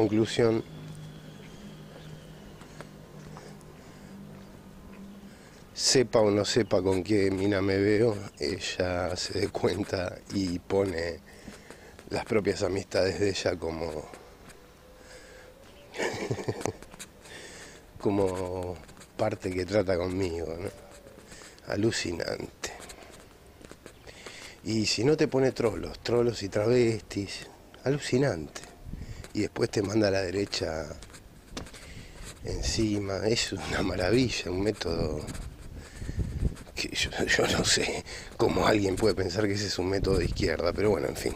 Conclusión. Sepa o no sepa con qué mina me veo, ella se dé cuenta y pone las propias amistades de ella como como parte que trata conmigo, ¿no? Alucinante. Y si no te pone trolos, trolos y travestis, alucinante. Y después te manda a la derecha encima, es una maravilla, un método que yo, yo no sé cómo alguien puede pensar que ese es un método de izquierda, pero bueno, en fin.